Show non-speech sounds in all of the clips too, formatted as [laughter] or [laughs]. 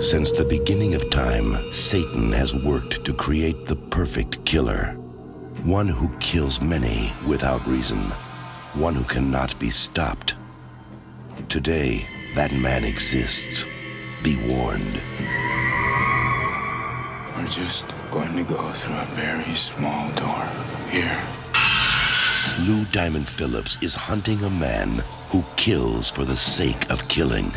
Since the beginning of time, Satan has worked to create the perfect killer. One who kills many without reason. One who cannot be stopped. Today, that man exists. Be warned. We're just going to go through a very small door. Here. Lou Diamond Phillips is hunting a man who kills for the sake of killing.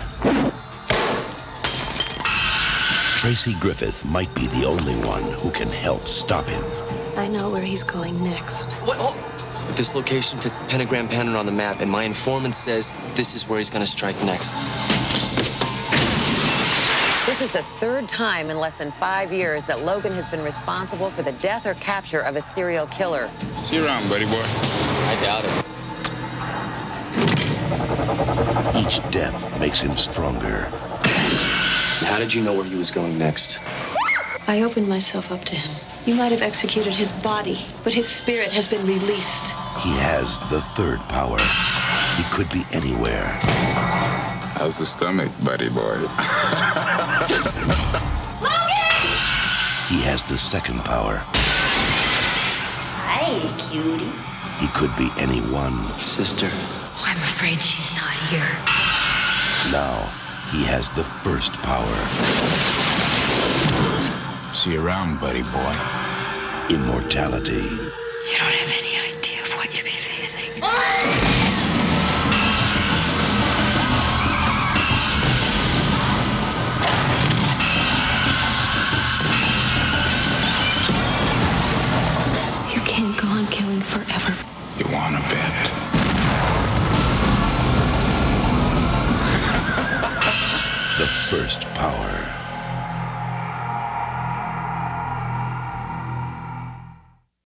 Tracy Griffith might be the only one who can help stop him. I know where he's going next. What? Oh. This location fits the pentagram pattern on the map, and my informant says this is where he's going to strike next. This is the third time in less than five years that Logan has been responsible for the death or capture of a serial killer. See you around, buddy boy. I doubt it. Each death makes him stronger. How did you know where he was going next? I opened myself up to him. You might have executed his body, but his spirit has been released. He has the third power. He could be anywhere. How's the stomach, buddy boy? [laughs] Logan! he has the second power. Hi, cutie. He could be anyone. Sister. Oh, I'm afraid she's not here. Now, he has the first power. See you around, buddy boy. Immortality. You don't have any idea of what you'll be facing. You can't go on killing forever. You want a bet? The first power.